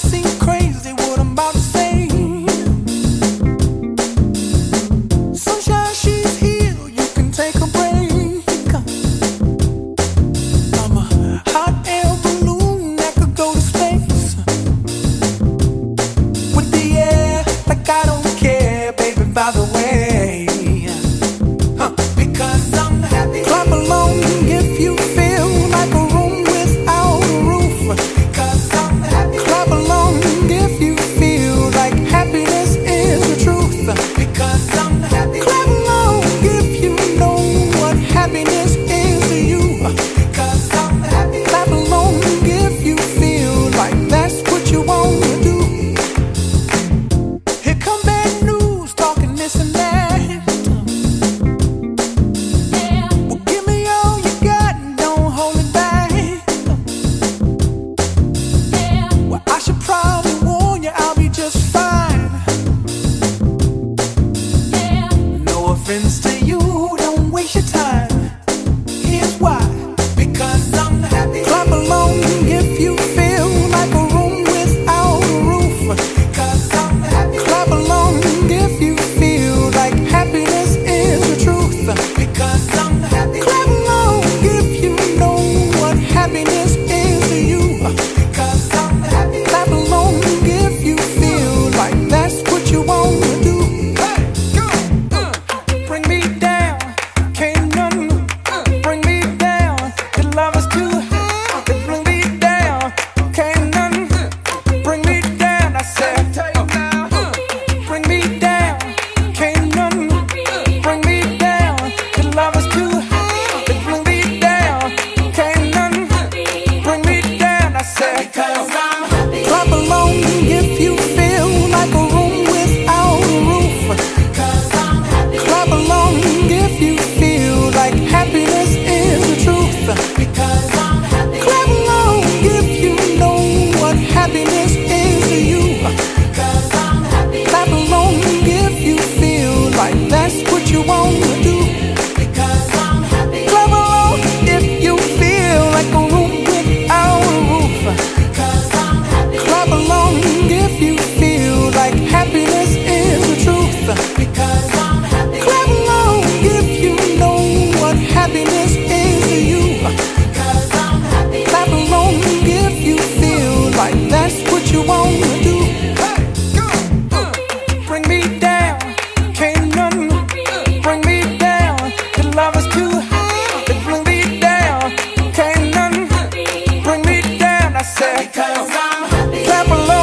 seem belong.